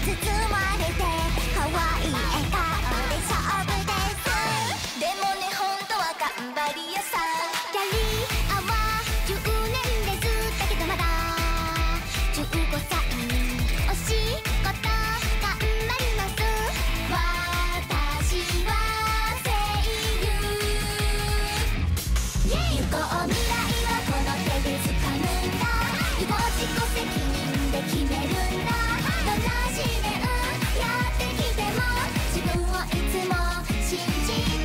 包まれて可愛い笑顔で勝負ですでもね本当は頑張りよさキャリアは10年ですだけどまだ15歳お仕事頑張ります私は声優ゆこう未来はこの手で掴むんだ自己責任で決めるんだいつも信じて